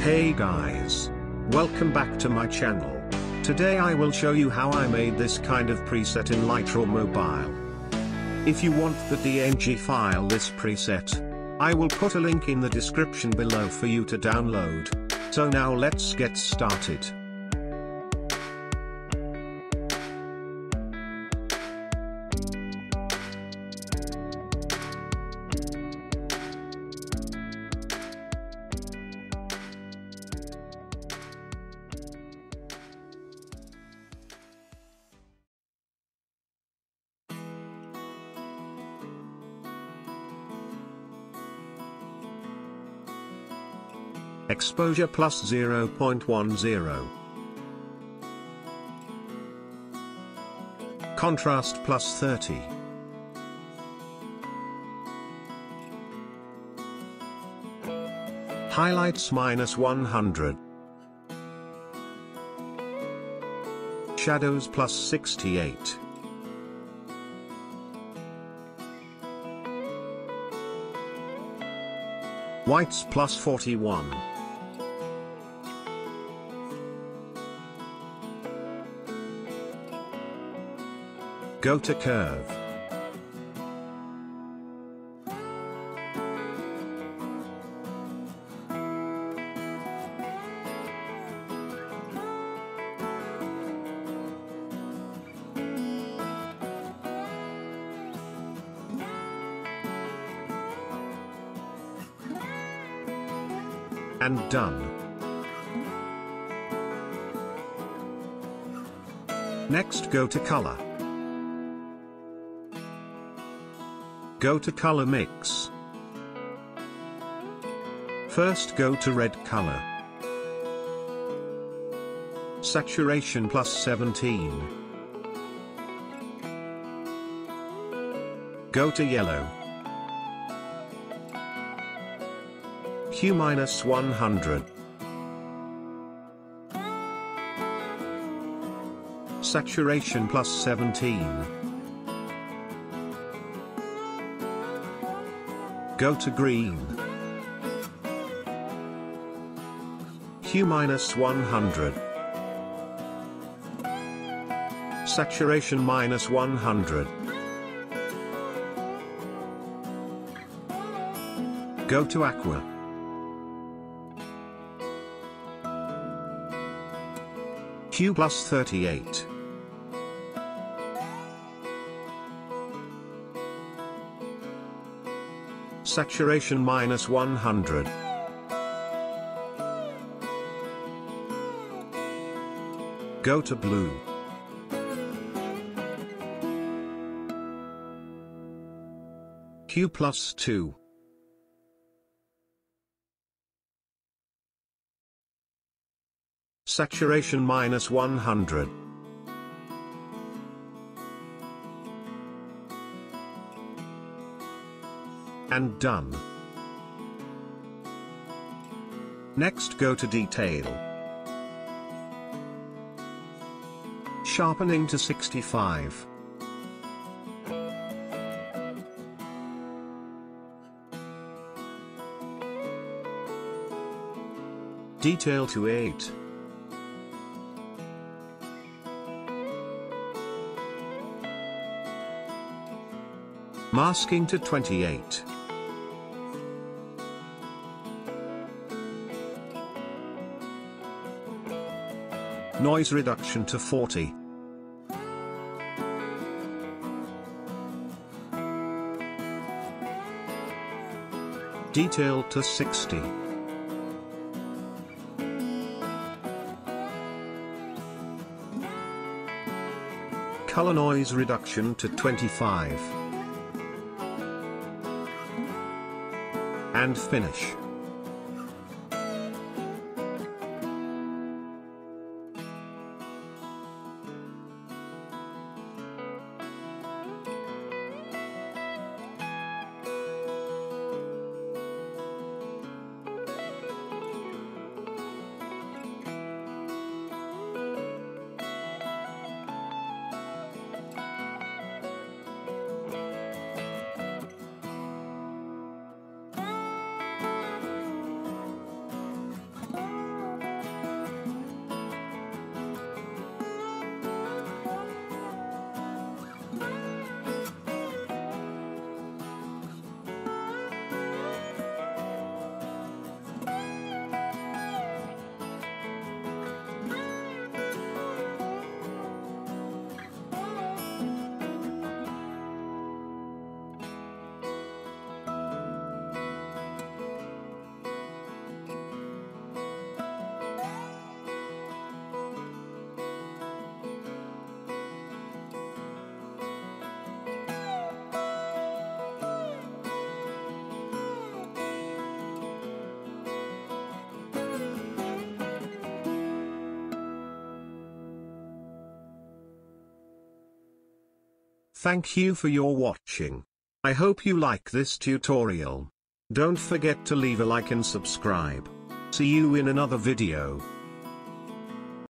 Hey guys. Welcome back to my channel. Today I will show you how I made this kind of preset in Lightroom Mobile. If you want the DNG file this preset, I will put a link in the description below for you to download. So now let's get started. Exposure plus 0.10. Contrast plus 30. Highlights minus 100. Shadows plus 68. Whites plus 41. Go to curve. And done. Next go to color. Go to color mix. First go to red color. Saturation plus 17. Go to yellow. Hue minus 100. Saturation plus 17. Go to green. Hue minus 100. Saturation minus 100. Go to aqua. Hue plus 38. Saturation minus 100. Go to blue. Hue plus 2. Saturation minus 100. And done. Next go to detail. Sharpening to 65. Detail to 8. Masking to 28. Noise reduction to 40. Detail to 60. Color noise reduction to 25. And finish. Thank you for your watching. I hope you like this tutorial. Don't forget to leave a like and subscribe. See you in another video.